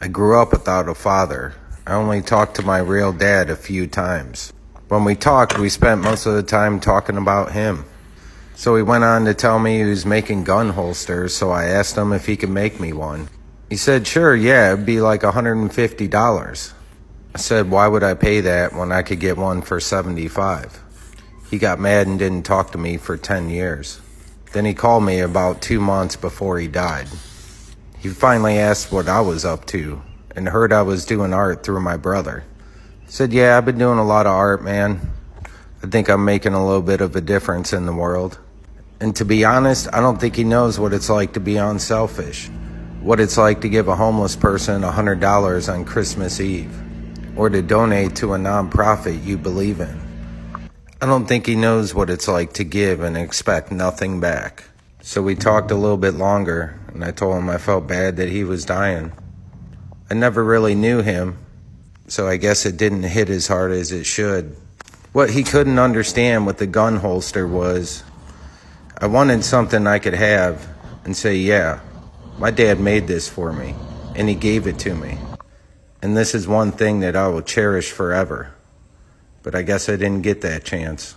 I grew up without a father. I only talked to my real dad a few times. When we talked, we spent most of the time talking about him. So he went on to tell me he was making gun holsters, so I asked him if he could make me one. He said, sure, yeah, it'd be like $150. I said, why would I pay that when I could get one for 75? He got mad and didn't talk to me for 10 years. Then he called me about two months before he died. He finally asked what I was up to and heard I was doing art through my brother. Said, yeah, I've been doing a lot of art, man. I think I'm making a little bit of a difference in the world. And to be honest, I don't think he knows what it's like to be unselfish. What it's like to give a homeless person $100 on Christmas Eve. Or to donate to a nonprofit you believe in. I don't think he knows what it's like to give and expect nothing back. So we talked a little bit longer, and I told him I felt bad that he was dying. I never really knew him, so I guess it didn't hit as hard as it should. What he couldn't understand with the gun holster was I wanted something I could have and say, yeah, my dad made this for me, and he gave it to me. And this is one thing that I will cherish forever. But I guess I didn't get that chance.